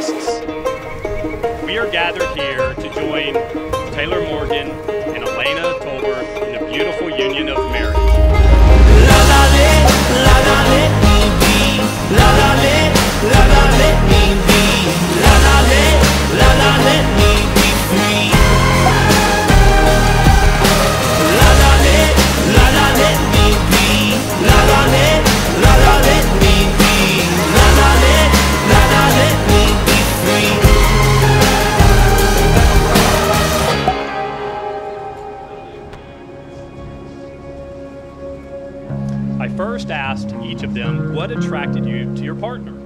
We are gathered here to join Taylor Morgan and Alayna Tolbert in the beautiful union of marriage. I first asked each of them what attracted you to your partner.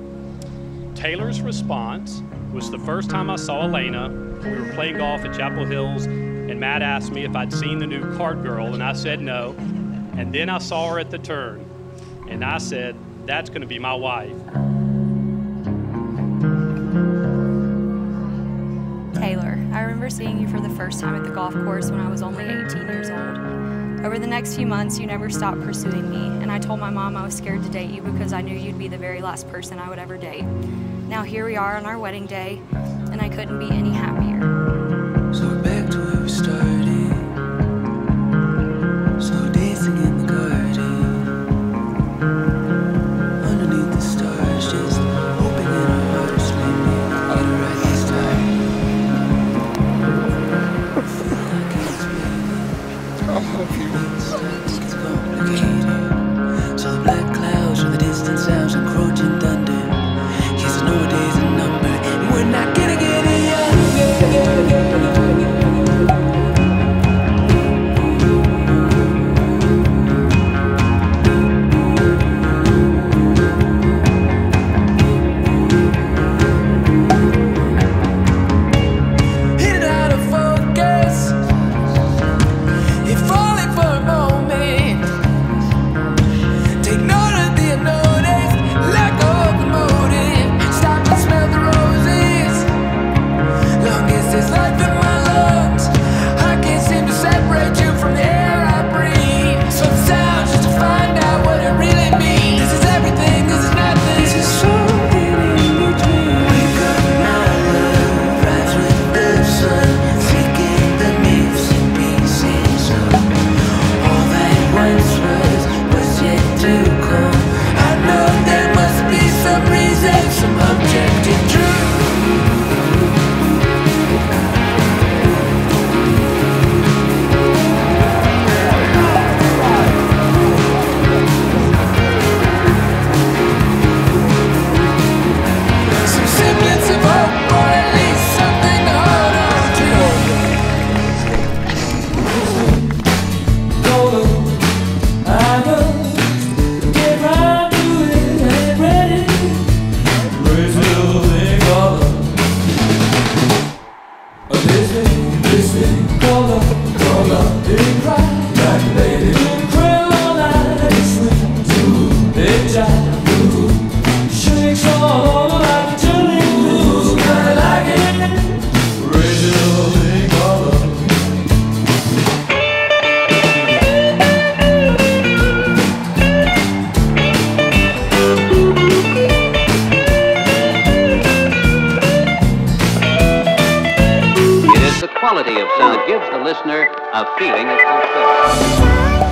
Taylor's response was the first time I saw Alayna. We were playing golf at Chapel Hills, and Matt asked me if I'd seen the new card girl, and I said no. And then I saw her at the turn, and I said, That's going to be my wife. Taylor, I remember seeing you for the first time at the golf course when I was only 18 years old. Over the next few months, you never stopped pursuing me, and I told my mom I was scared to date you because I knew you'd be the very last person I would ever date. Now here we are on our wedding day, and I couldn't be any happier. Quality of sound gives the listener a feeling of fulfillment.